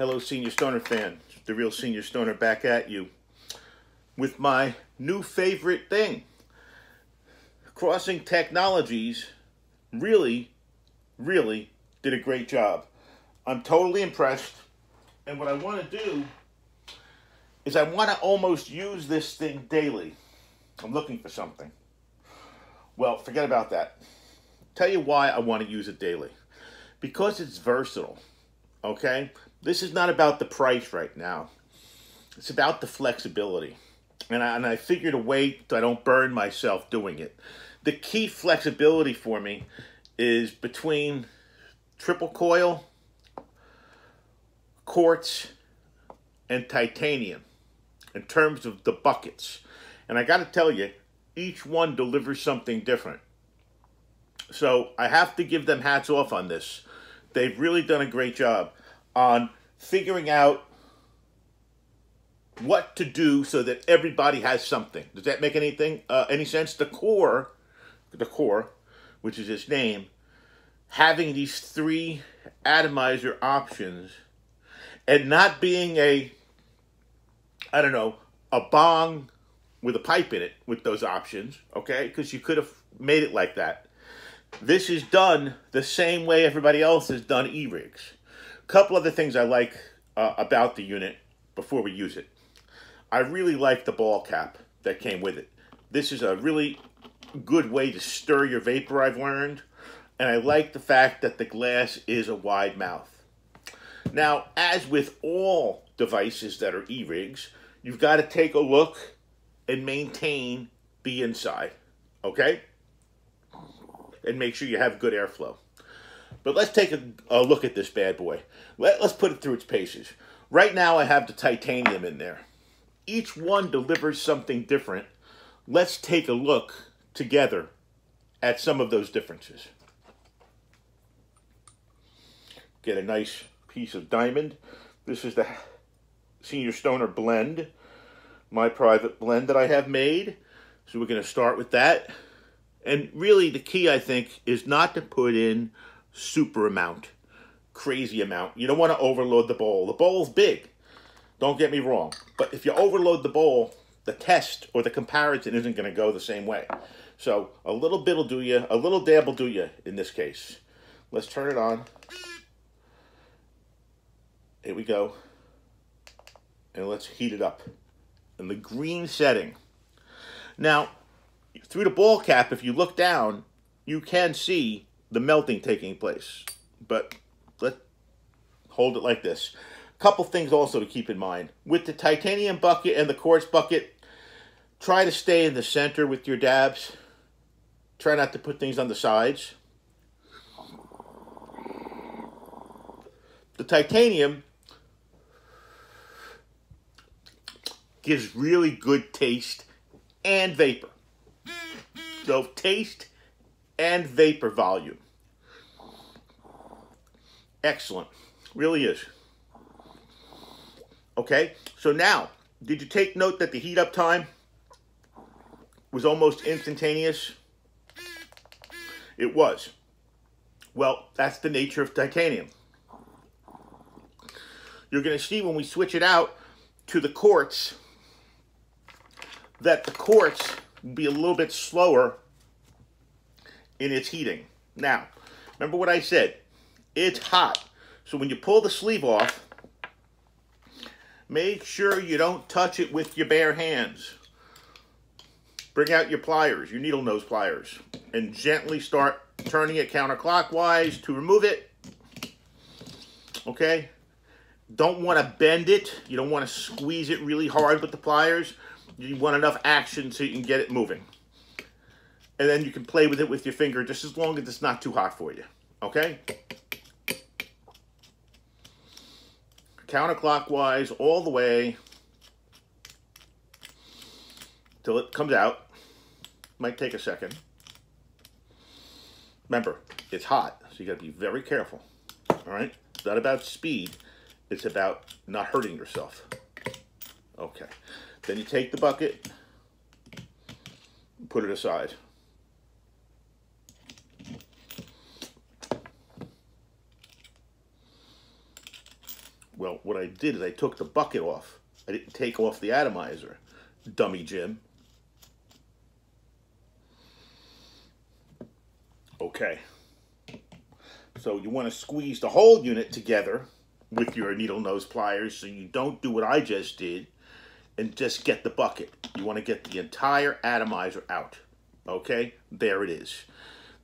Hello, Senior Stoner fan. The real Senior Stoner back at you with my new favorite thing. Crossing Technologies really, really did a great job. I'm totally impressed. And what I want to do is I want to almost use this thing daily. I'm looking for something. Well, forget about that. Tell you why I want to use it daily. Because it's versatile. Okay? This is not about the price right now. It's about the flexibility. And I, and I figured a way so I don't burn myself doing it. The key flexibility for me is between triple coil, quartz, and titanium in terms of the buckets. And I got to tell you, each one delivers something different. So I have to give them hats off on this. They've really done a great job on figuring out what to do so that everybody has something. Does that make anything uh, any sense? The core, the core, which is its name, having these three atomizer options and not being a I don't know, a bong with a pipe in it with those options, okay? Because you could have made it like that. This is done the same way everybody else has done e-rigs. Couple other things I like uh, about the unit before we use it. I really like the ball cap that came with it. This is a really good way to stir your vapor, I've learned. And I like the fact that the glass is a wide mouth. Now, as with all devices that are e-rigs, you've got to take a look and maintain the inside, okay? And make sure you have good airflow. But let's take a, a look at this bad boy. Let, let's put it through its paces. Right now I have the titanium in there. Each one delivers something different. Let's take a look together at some of those differences. Get a nice piece of diamond. This is the Senior Stoner blend, my private blend that I have made. So we're going to start with that. And really the key, I think, is not to put in super amount, crazy amount. You don't want to overload the bowl. The bowl's big. Don't get me wrong. But if you overload the bowl, the test or the comparison isn't going to go the same way. So a little bit will do you. A little dab will do you in this case. Let's turn it on. Here we go and let's heat it up in the green setting. Now, through the ball cap, if you look down, you can see the melting taking place. But let's hold it like this. Couple things also to keep in mind. With the titanium bucket and the quartz bucket, try to stay in the center with your dabs. Try not to put things on the sides. The titanium gives really good taste and vapor. So taste and vapor volume. Excellent. Really is. Okay, so now, did you take note that the heat up time was almost instantaneous? It was. Well, that's the nature of titanium. You're going to see when we switch it out to the quartz, that the quartz will be a little bit slower in its heating. Now, remember what I said. It's hot. So when you pull the sleeve off, make sure you don't touch it with your bare hands. Bring out your pliers, your needle nose pliers, and gently start turning it counterclockwise to remove it. Okay? Don't want to bend it. You don't want to squeeze it really hard with the pliers you want enough action so you can get it moving. And then you can play with it with your finger just as long as it's not too hot for you. Okay? Counterclockwise all the way till it comes out. Might take a second. Remember, it's hot, so you got to be very careful. All right? It's not about speed. It's about not hurting yourself. Okay. Then you take the bucket, put it aside. Well, what I did is I took the bucket off. I didn't take off the atomizer. Dummy Jim. Okay. So you want to squeeze the whole unit together with your needle nose pliers so you don't do what I just did and just get the bucket. You want to get the entire atomizer out. Okay, there it is.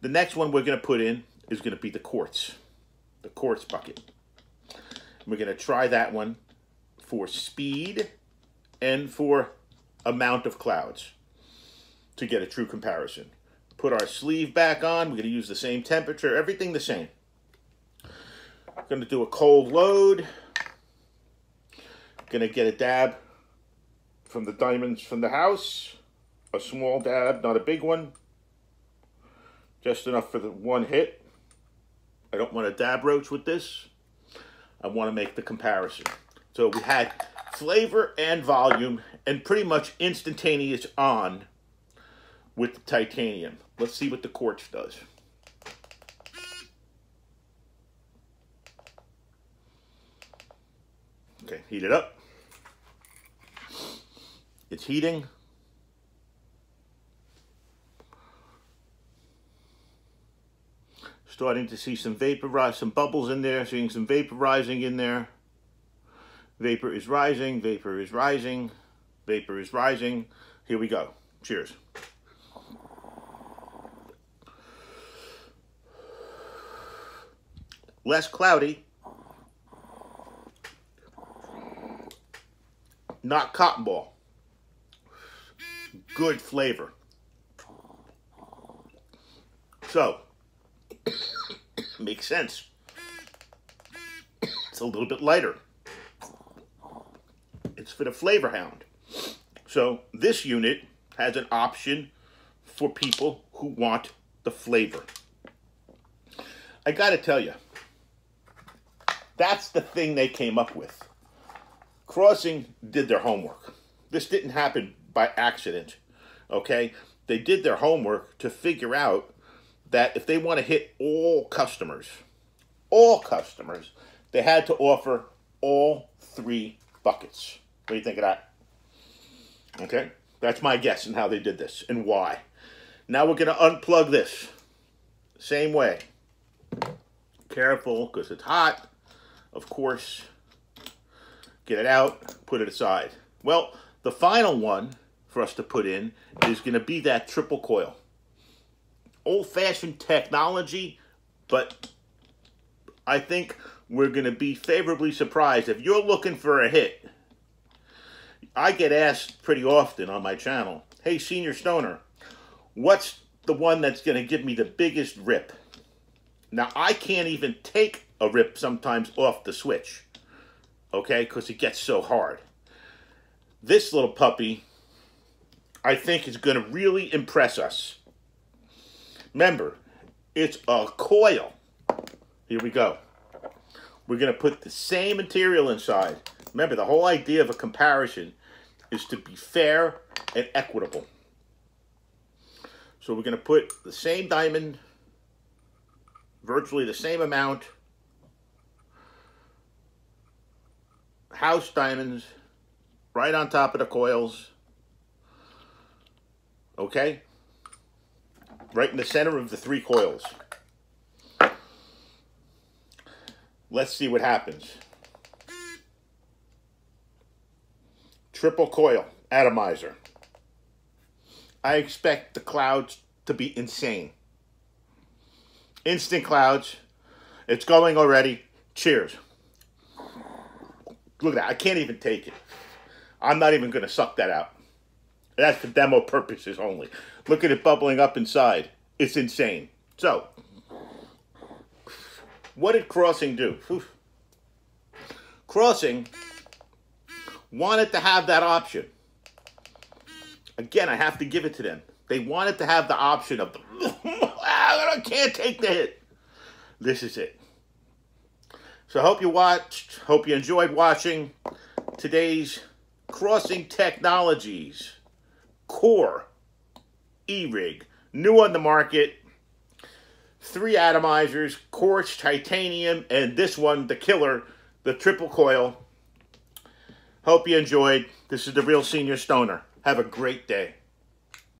The next one we're going to put in is going to be the quartz, the quartz bucket. We're going to try that one for speed and for amount of clouds to get a true comparison. Put our sleeve back on. We're going to use the same temperature, everything the same. Going to do a cold load. Going to get a dab from the diamonds from the house. A small dab, not a big one. Just enough for the one hit. I don't want a dab roach with this. I want to make the comparison. So we had flavor and volume and pretty much instantaneous on with the titanium. Let's see what the quartz does. Okay, heat it up. It's heating. Starting to see some vapor, some bubbles in there, seeing some vapor rising in there. Vapor is rising, vapor is rising, vapor is rising. Here we go. Cheers. Less cloudy. Not cotton ball. Good flavor. So, makes sense. It's a little bit lighter. It's for the flavor hound. So this unit has an option for people who want the flavor. I got to tell you, that's the thing they came up with. Crossing did their homework. This didn't happen by accident, okay? They did their homework to figure out that if they want to hit all customers, all customers, they had to offer all three buckets. What do you think of that? Okay, that's my guess and how they did this and why. Now we're going to unplug this. Same way. Careful because it's hot. Of course, get it out, put it aside. Well, the final one for us to put in is going to be that triple coil. Old-fashioned technology, but I think we're going to be favorably surprised. If you're looking for a hit, I get asked pretty often on my channel, hey, Senior Stoner, what's the one that's going to give me the biggest rip? Now, I can't even take a rip sometimes off the switch, okay, because it gets so hard. This little puppy, I think, is going to really impress us. Remember, it's a coil. Here we go. We're going to put the same material inside. Remember, the whole idea of a comparison is to be fair and equitable. So we're going to put the same diamond, virtually the same amount, house diamonds, right on top of the coils. Okay? Right in the center of the three coils. Let's see what happens. triple coil atomizer. I expect the clouds to be insane. Instant clouds. It's going already. Cheers. Look at that. I can't even take it. I'm not even going to suck that out. That's for demo purposes only. Look at it bubbling up inside. It's insane. So, what did Crossing do? Crossing wanted to have that option. Again, I have to give it to them. They wanted to have the option of, I can't take the hit. This is it. So I hope you watched, hope you enjoyed watching today's Crossing Technologies Core E-Rig. New on the market. Three atomizers, quartz, titanium, and this one, the killer, the triple coil. Hope you enjoyed. This is the Real Senior Stoner. Have a great day.